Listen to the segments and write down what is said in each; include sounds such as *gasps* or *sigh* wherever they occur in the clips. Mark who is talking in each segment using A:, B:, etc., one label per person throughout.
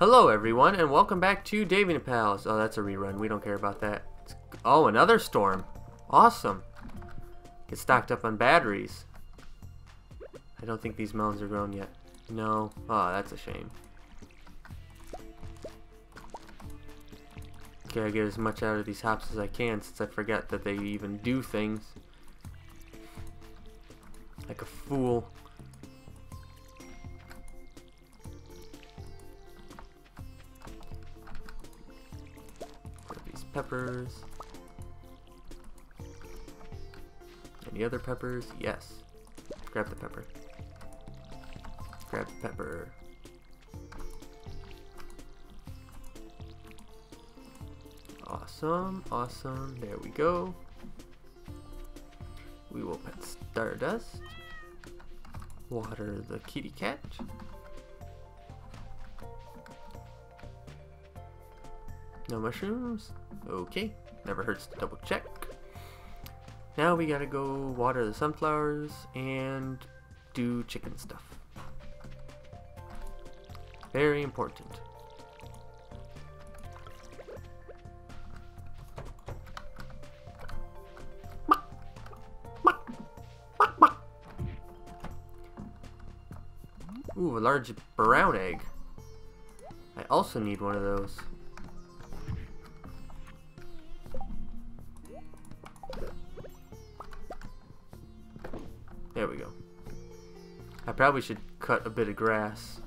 A: Hello everyone and welcome back to Davey and Pals. Oh, that's a rerun. We don't care about that. Oh, another storm. Awesome. Get stocked up on batteries. I don't think these melons are grown yet. No. Oh, that's a shame. Okay, I get as much out of these hops as I can since I forget that they even do things. Like a fool. Peppers. Any other peppers? Yes. Grab the pepper. Grab the pepper. Awesome, awesome. There we go. We will pet Stardust. Water the kitty cat. No mushrooms? Okay, never hurts to double check. Now we gotta go water the sunflowers and do chicken stuff. Very important. Ooh, a large brown egg. I also need one of those. There we go. I probably should cut a bit of grass.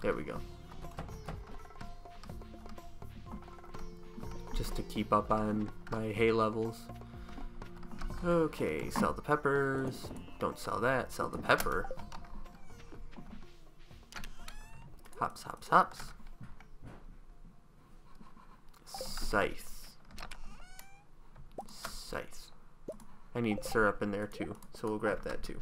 A: There we go. Just to keep up on my hay levels. Okay, sell the peppers. Don't sell that, sell the pepper. Hops, hops, hops. Scythe. Scythe. I need syrup in there too, so we'll grab that too.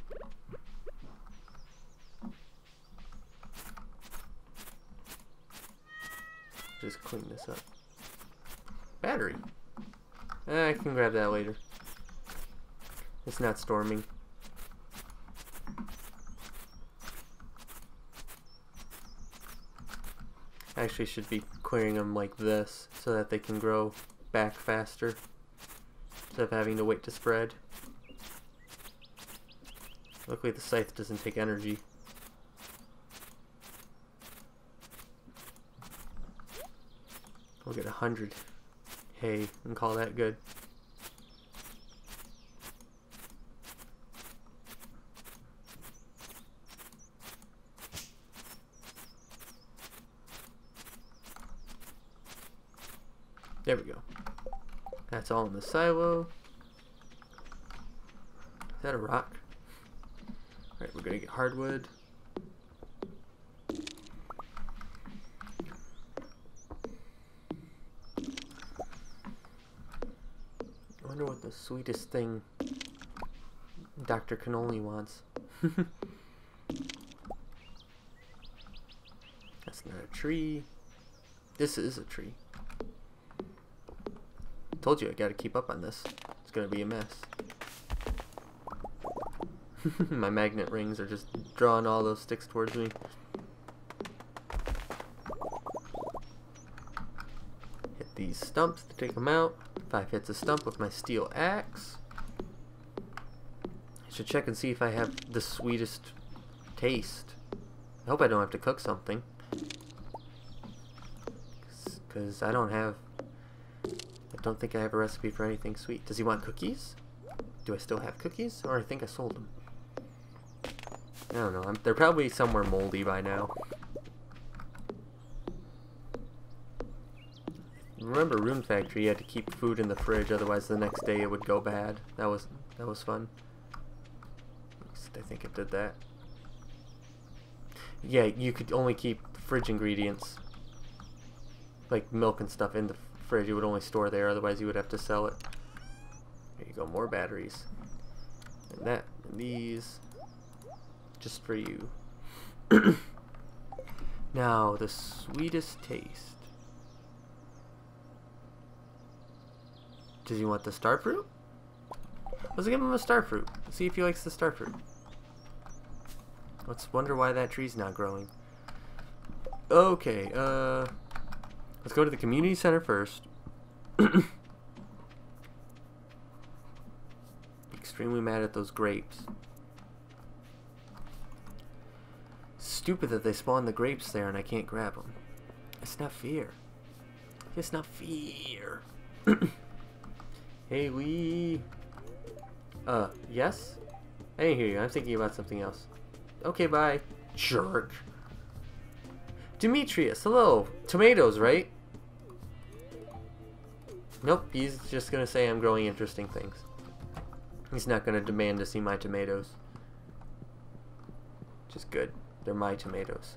A: Just clean this up. Battery. Eh, I can grab that later. It's not storming. Actually should be clearing them like this so that they can grow back faster instead of having to wait to spread. Luckily the scythe doesn't take energy. We'll get a hundred hay and call that good. There we go. That's all in the silo. Is that a rock? Alright, we're gonna get hardwood. I wonder what the sweetest thing Dr. Cannoli wants. *laughs* That's not a tree. This is a tree. Told you I gotta keep up on this. It's gonna be a mess. *laughs* My magnet rings are just drawing all those sticks towards me. Hit these stumps to take them out. Five hits a stump with my steel axe. I should check and see if I have the sweetest taste. I hope I don't have to cook something. Because I don't have... Don't think I have a recipe for anything sweet. Does he want cookies? Do I still have cookies? Or I think I sold them. I don't know. I'm, they're probably somewhere moldy by now. Remember Rune Factory, you had to keep food in the fridge, otherwise the next day it would go bad. That was that was fun. I think it did that. Yeah, you could only keep fridge ingredients, like milk and stuff, in the fridge. You would only store there, otherwise you would have to sell it. There you go, more batteries. And that, and these, just for you. *coughs* now, the sweetest taste. Does he want the star fruit? Let's give him a star fruit. See if he likes the star fruit. Let's wonder why that tree's not growing. Okay, uh... Let's go to the community center first. *coughs* Extremely mad at those grapes. Stupid that they spawn the grapes there and I can't grab them. It's not fear. It's not fear. *coughs* hey, we... Uh, yes? I didn't hear you. I'm thinking about something else. Okay, bye. Jerk. Demetrius, hello. Tomatoes, right? Nope, he's just gonna say I'm growing interesting things. He's not gonna demand to see my tomatoes. Just good. They're my tomatoes.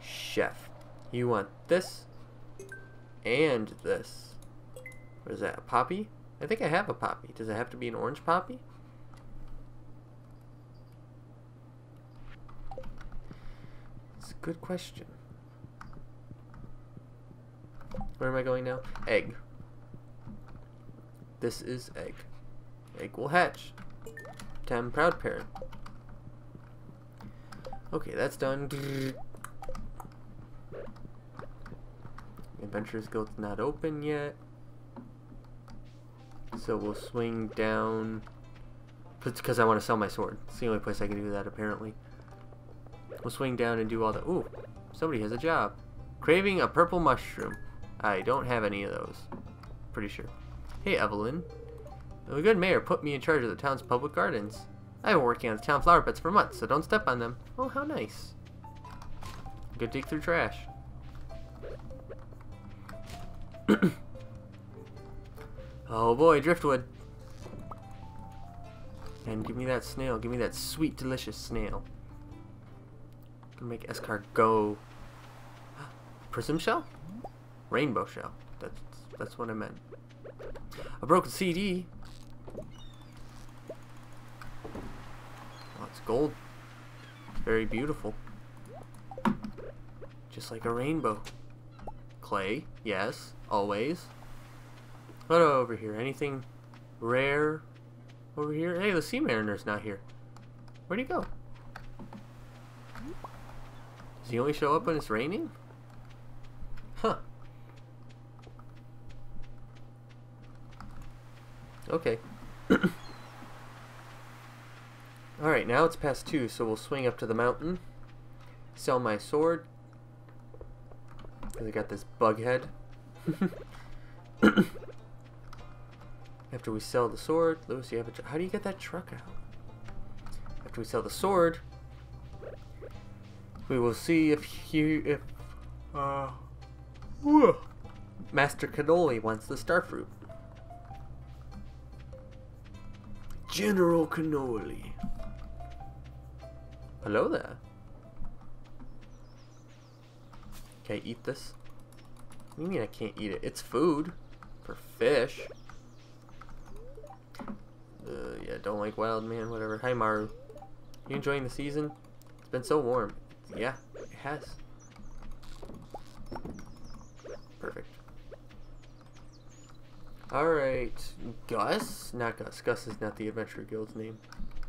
A: Chef. You want this and this. What is that, a poppy? I think I have a poppy. Does it have to be an orange poppy? It's a good question. Where am I going now? Egg. This is egg. Egg will hatch. Tam proud parent. Okay, that's done. Adventurers Guild's not open yet. So we'll swing down. Because I want to sell my sword. It's the only place I can do that, apparently. We'll swing down and do all the... Ooh, somebody has a job. Craving a purple mushroom. I don't have any of those. Pretty sure. Hey, Evelyn. The good mayor put me in charge of the town's public gardens. I've been working on the town flower beds for months, so don't step on them. Oh, how nice. Go dig through trash. *coughs* oh boy, driftwood. And give me that snail. Give me that sweet, delicious snail. Gonna make escargot. *gasps* Prism shell? Rainbow shell. That's that's what I meant. A broken CD. Oh, it's gold. Very beautiful. Just like a rainbow. Clay, yes, always. What over here? Anything rare over here? Hey, the Sea Mariner's not here. Where'd he go? Does he only show up when it's raining? Huh. Okay. *coughs* Alright, now it's past 2, so we'll swing up to the mountain. Sell my sword. Because I got this bug head. *coughs* After we sell the sword, Lewis, you have a... How do you get that truck out? After we sell the sword, we will see if he... If... Uh... Master Cannoli wants the starfruit. General Cannoli. Hello there. Can I eat this? What do you mean I can't eat it? It's food. For fish. Uh, yeah, don't like wild man, whatever. Hi Maru. You enjoying the season? It's been so warm. Yeah, it has. Perfect. Alright, Gus? Not Gus. Gus is not the Adventure Guild's name.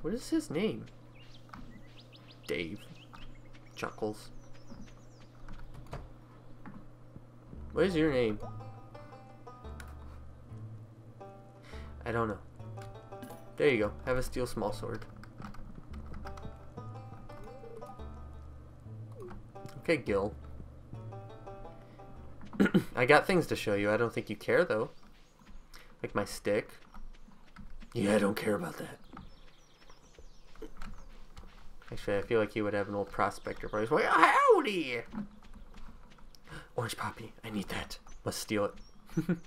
A: What is his name? Dave. Chuckles. What is your name? I don't know. There you go. Have a steel small sword. Okay, Gil. *coughs* I got things to show you. I don't think you care, though. Like my stick. Yeah, I don't care about that. Actually, I feel like he would have an old prospector voice. Like, oh, howdy! Orange poppy. I need that. Let's steal it. *laughs*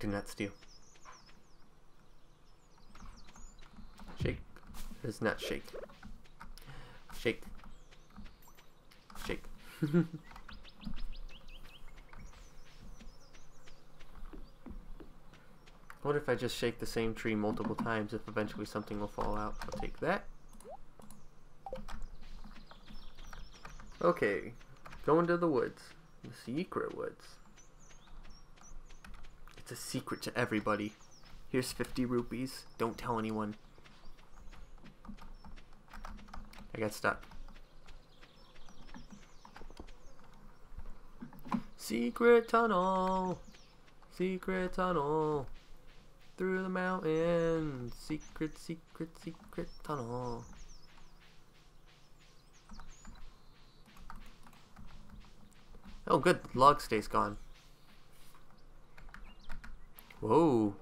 A: Do not steal. Shake. It does not shake. Shake. Shake. *laughs* what if I just shake the same tree multiple times if eventually something will fall out? I'll take that. Okay, going to the woods. The secret woods. It's a secret to everybody. Here's 50 rupees. Don't tell anyone. I got stuck. Secret tunnel. Secret tunnel. Through the mountain. Secret, secret, secret tunnel. Oh, good. The Log stays gone. Whoa.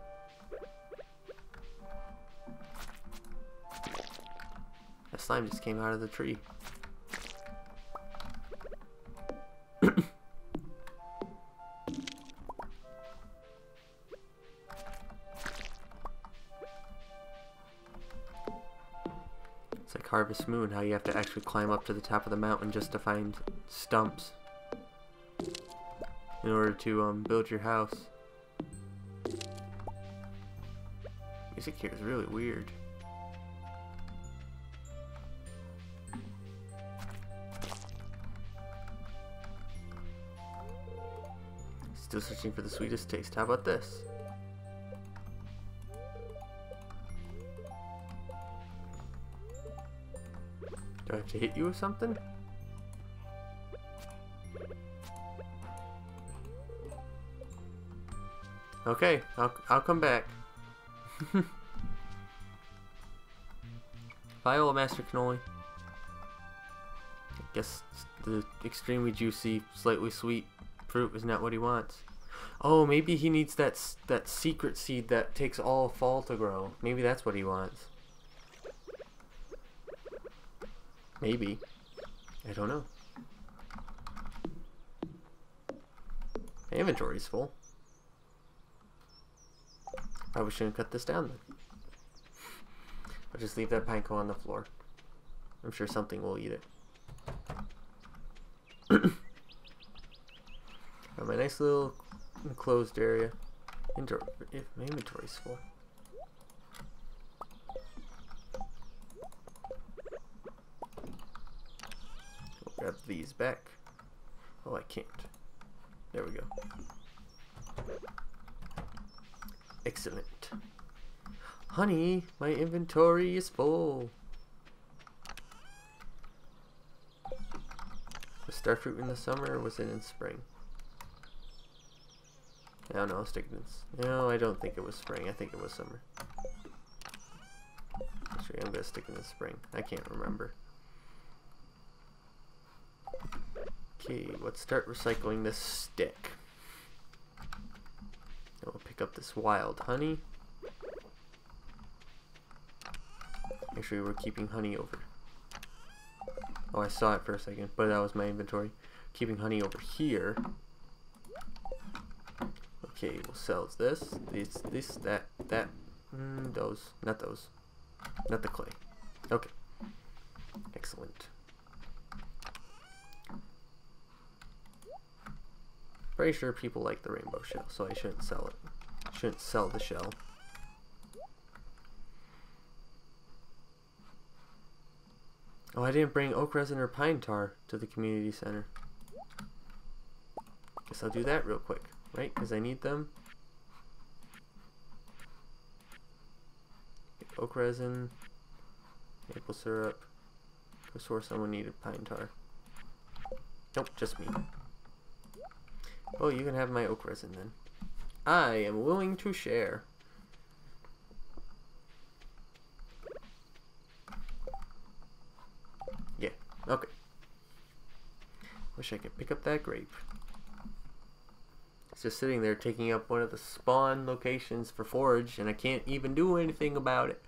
A: A slime just came out of the tree. Moon, how you have to actually climb up to the top of the mountain just to find stumps in order to um, build your house. Music here is really weird. Still searching for the sweetest taste. How about this? To hit you with something? Okay, I'll, I'll come back. *laughs* Viola Master Cannoli. I guess the extremely juicy, slightly sweet fruit is not what he wants. Oh, maybe he needs that that secret seed that takes all fall to grow. Maybe that's what he wants. Maybe. I don't know. My inventory's full. I wish shouldn't cut this down then. I'll just leave that cone on the floor. I'm sure something will eat it. *coughs* My nice little enclosed area. Indoor if my inventory's full. We'll grab these back. Oh, I can't. There we go. Excellent. Honey, my inventory is full. Was starfruit in the summer or was it in spring? Don't know, I'll stick in. No, I don't think it was spring. I think it was summer. Actually, I'm gonna stick it in the spring. I can't remember. Okay, let's start recycling this stick. And we'll pick up this wild honey. Make sure we're keeping honey over. Oh, I saw it for a second, but that was my inventory. Keeping honey over here. Okay, we'll sell this, this, this, that, that, mm, those, not those, not the clay. Okay, excellent. Pretty sure people like the rainbow shell, so I shouldn't sell it. Shouldn't sell the shell. Oh, I didn't bring oak resin or pine tar to the community center. Guess I'll do that real quick, right? Because I need them. Oak resin, maple syrup. For sure someone needed pine tar. Nope, just me. Oh, you can have my oak resin then. I am willing to share. Yeah, okay. Wish I could pick up that grape. It's just sitting there taking up one of the spawn locations for forage, and I can't even do anything about it.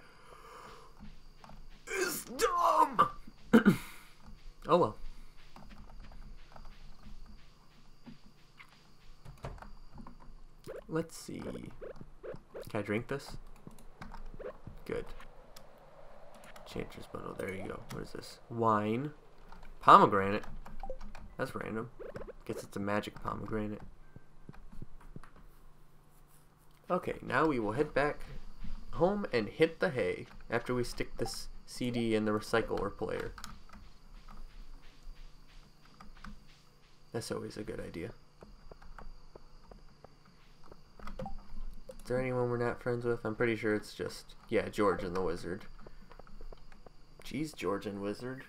A: It's dumb! *clears throat* oh well. Let's see. Can I drink this? Good. Chanter's bundle. There you go. What is this? Wine. Pomegranate. That's random. Guess it's a magic pomegranate. Okay, now we will head back home and hit the hay after we stick this CD in the recycler player. That's always a good idea. There anyone we're not friends with? I'm pretty sure it's just, yeah, George and the Wizard. Jeez, George and Wizard.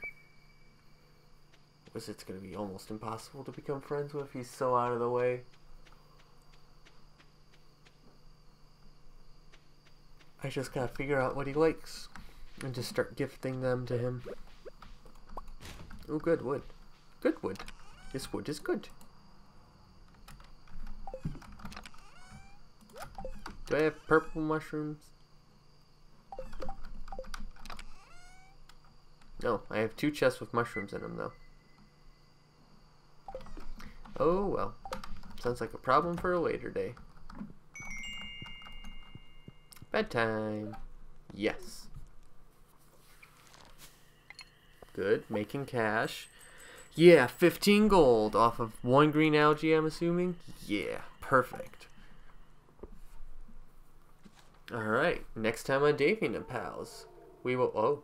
A: Wizard's gonna be almost impossible to become friends with. He's so out of the way. I just gotta figure out what he likes and just start gifting them to him. Oh, good wood. Good wood. This wood is good. Do I have purple mushrooms? No, I have two chests with mushrooms in them, though. Oh, well. Sounds like a problem for a later day. Bedtime. Yes. Good. Making cash. Yeah, 15 gold off of one green algae, I'm assuming. Yeah, perfect. Alright, next time on Davian and Pals, we will... Oh.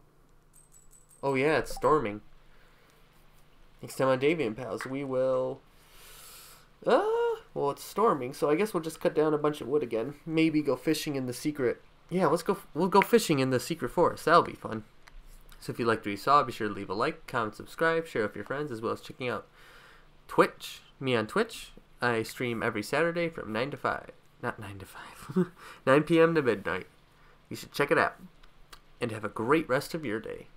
A: Oh yeah, it's storming. Next time on Davian Pals, we will... Uh, well, it's storming, so I guess we'll just cut down a bunch of wood again. Maybe go fishing in the secret... Yeah, let's go... We'll go fishing in the secret forest. That'll be fun. So if you liked what you saw, be sure to leave a like, comment, subscribe, share with your friends, as well as checking out Twitch, me on Twitch. I stream every Saturday from 9 to 5 not 9 to 5, *laughs* 9 p.m. to midnight. You should check it out. And have a great rest of your day.